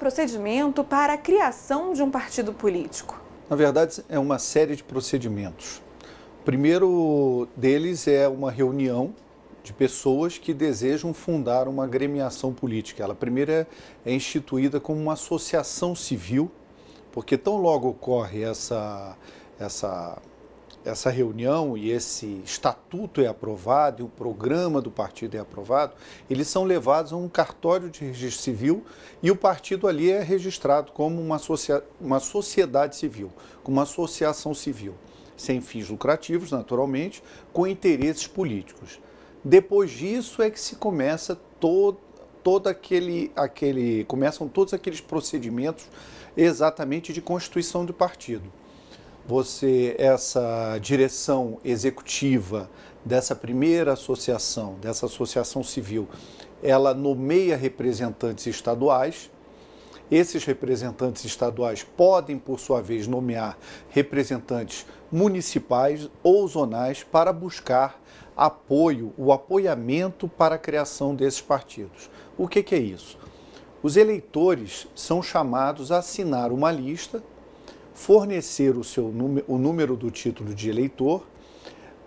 procedimento para a criação de um partido político? Na verdade, é uma série de procedimentos. O primeiro deles é uma reunião de pessoas que desejam fundar uma agremiação política. Ela primeiro é, é instituída como uma associação civil, porque tão logo ocorre essa, essa, essa reunião e esse estatuto é aprovado e o programa do partido é aprovado, eles são levados a um cartório de registro civil e o partido ali é registrado como uma, socia uma sociedade civil, como uma associação civil, sem fins lucrativos, naturalmente, com interesses políticos. Depois disso é que se começa todo, todo aquele, aquele. começam todos aqueles procedimentos exatamente de constituição do partido. Você, essa direção executiva dessa primeira associação, dessa associação civil, ela nomeia representantes estaduais. Esses representantes estaduais podem, por sua vez, nomear representantes municipais ou zonais para buscar apoio, o apoiamento para a criação desses partidos. O que, que é isso? Os eleitores são chamados a assinar uma lista, fornecer o, seu número, o número do título de eleitor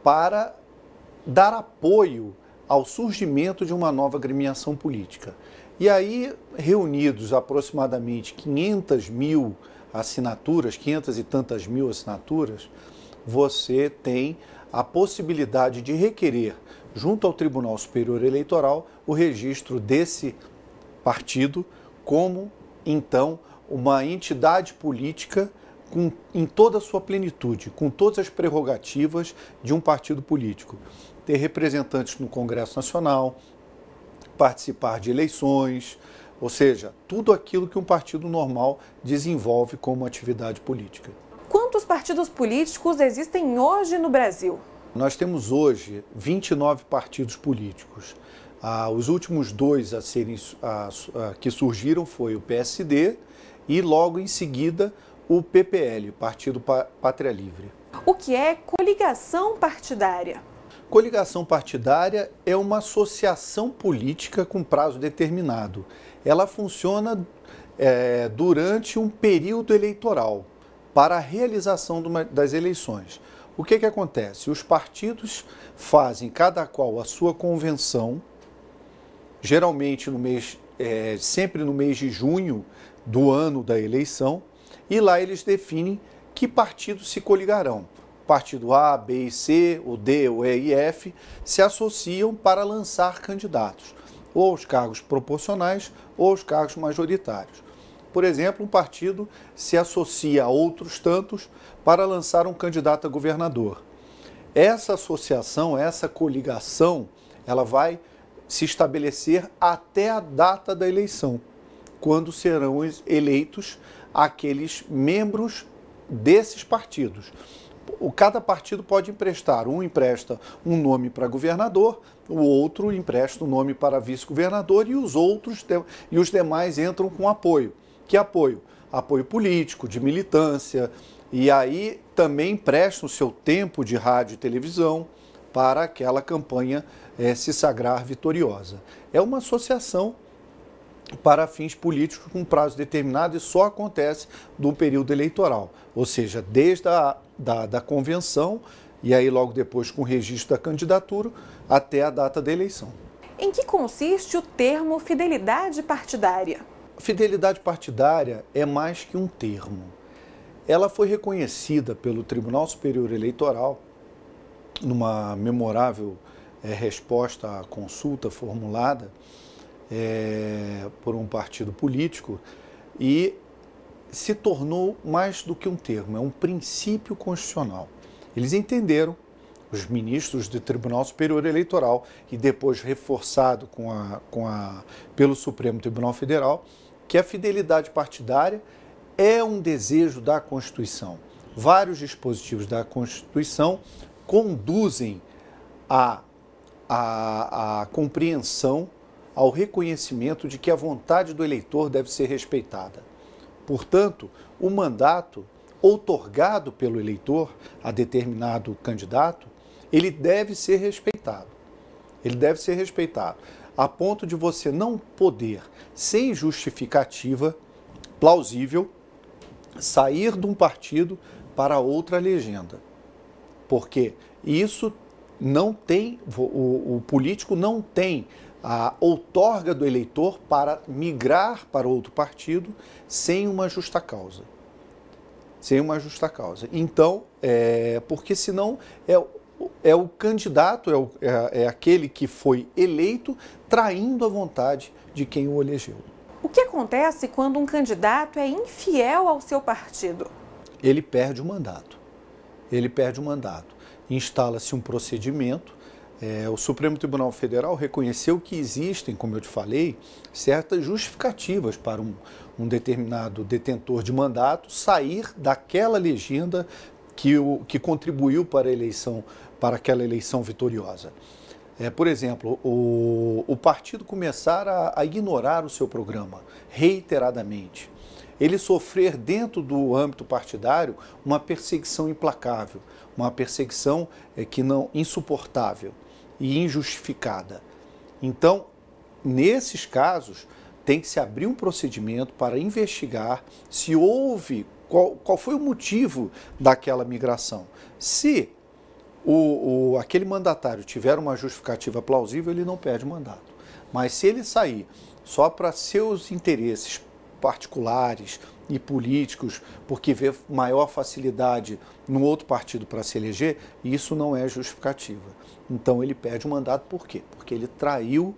para dar apoio ao surgimento de uma nova agremiação política. E aí, reunidos aproximadamente 500 mil assinaturas, 500 e tantas mil assinaturas, você tem a possibilidade de requerer, junto ao Tribunal Superior Eleitoral, o registro desse partido como, então, uma entidade política com, em toda a sua plenitude, com todas as prerrogativas de um partido político. Ter representantes no Congresso Nacional, participar de eleições, ou seja, tudo aquilo que um partido normal desenvolve como atividade política. Quantos partidos políticos existem hoje no Brasil? Nós temos hoje 29 partidos políticos. Ah, os últimos dois a serem, a, a, que surgiram foi o PSD e logo em seguida o PPL, Partido Pátria Livre. O que é coligação partidária? Coligação partidária é uma associação política com prazo determinado. Ela funciona é, durante um período eleitoral para a realização das eleições. O que, que acontece? Os partidos fazem cada qual a sua convenção, geralmente no mês, é, sempre no mês de junho do ano da eleição, e lá eles definem que partidos se coligarão. Partido A, B e C, o D, o E e F se associam para lançar candidatos, ou aos cargos proporcionais ou aos cargos majoritários. Por exemplo, um partido se associa a outros tantos para lançar um candidato a governador. Essa associação, essa coligação, ela vai se estabelecer até a data da eleição, quando serão eleitos aqueles membros desses partidos. O, cada partido pode emprestar. Um empresta um nome para governador, o outro empresta um nome para vice-governador e os outros e os demais entram com apoio. Que apoio? Apoio político, de militância, e aí também prestam o seu tempo de rádio e televisão para aquela campanha é, se sagrar vitoriosa. É uma associação para fins políticos com prazo determinado e só acontece no período eleitoral, ou seja, desde a da, da convenção e aí logo depois com o registro da candidatura até a data da eleição. Em que consiste o termo fidelidade partidária? Fidelidade partidária é mais que um termo. Ela foi reconhecida pelo Tribunal Superior Eleitoral numa memorável é, resposta à consulta formulada é, por um partido político e se tornou mais do que um termo, é um princípio constitucional. Eles entenderam, os ministros do Tribunal Superior Eleitoral, e depois reforçado com a, com a, pelo Supremo Tribunal Federal, que a fidelidade partidária é um desejo da Constituição. Vários dispositivos da Constituição conduzem à a, a, a compreensão, ao reconhecimento de que a vontade do eleitor deve ser respeitada. Portanto, o mandato outorgado pelo eleitor a determinado candidato, ele deve ser respeitado. Ele deve ser respeitado a ponto de você não poder, sem justificativa, plausível sair de um partido para outra legenda. Porque isso não tem, o, o político não tem a outorga do eleitor para migrar para outro partido sem uma justa causa. Sem uma justa causa. Então, é, porque senão é, é o candidato, é, o, é, é aquele que foi eleito traindo a vontade de quem o elegeu. O que acontece quando um candidato é infiel ao seu partido? Ele perde o mandato. Ele perde o mandato. Instala-se um procedimento. É, o Supremo Tribunal Federal reconheceu que existem, como eu te falei, certas justificativas para um, um determinado detentor de mandato sair daquela legenda que, o, que contribuiu para a eleição, para aquela eleição vitoriosa. É, por exemplo, o, o partido começar a, a ignorar o seu programa reiteradamente, ele sofrer dentro do âmbito partidário uma perseguição implacável, uma perseguição é, que não insuportável e injustificada. Então, nesses casos, tem que se abrir um procedimento para investigar se houve qual, qual foi o motivo daquela migração. Se o, o, aquele mandatário tiver uma justificativa plausível, ele não perde o mandato. Mas se ele sair só para seus interesses particulares e políticos, porque vê maior facilidade no outro partido para se eleger, isso não é justificativa. Então ele perde o mandato por quê? Porque ele traiu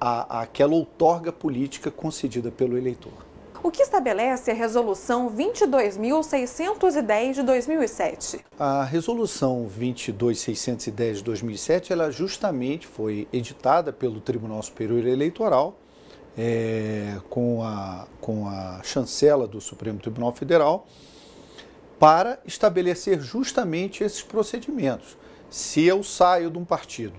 a, aquela outorga política concedida pelo eleitor. O que estabelece a Resolução 22.610 de 2007? A Resolução 22.610 de 2007, ela justamente foi editada pelo Tribunal Superior Eleitoral, é, com, a, com a chancela do Supremo Tribunal Federal, para estabelecer justamente esses procedimentos. Se eu saio de um partido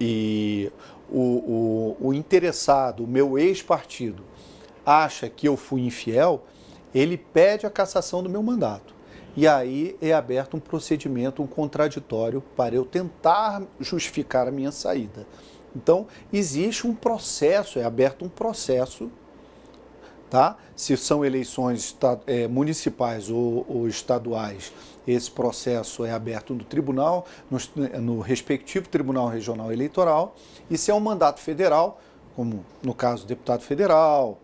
e o, o, o interessado, o meu ex-partido, acha que eu fui infiel, ele pede a cassação do meu mandato. E aí é aberto um procedimento, um contraditório para eu tentar justificar a minha saída. Então, existe um processo, é aberto um processo, tá? Se são eleições é, municipais ou, ou, estaduais, esse processo é aberto no tribunal, no, no respectivo Tribunal Regional Eleitoral. E se é um mandato federal, como no caso deputado federal,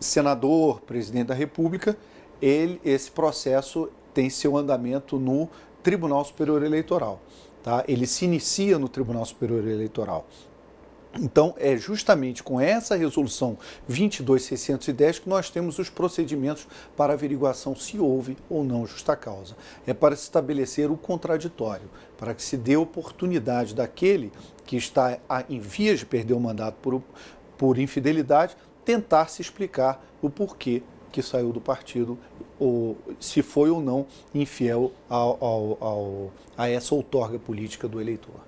senador, presidente da República, ele, esse processo tem seu andamento no Tribunal Superior Eleitoral. Tá? Ele se inicia no Tribunal Superior Eleitoral. Então, é justamente com essa resolução 22610 que nós temos os procedimentos para averiguação se houve ou não justa causa. É para se estabelecer o contraditório, para que se dê oportunidade daquele que está em vias de perder o mandato por, por infidelidade tentar se explicar o porquê que saiu do partido, ou se foi ou não infiel ao, ao, ao, a essa outorga política do eleitor.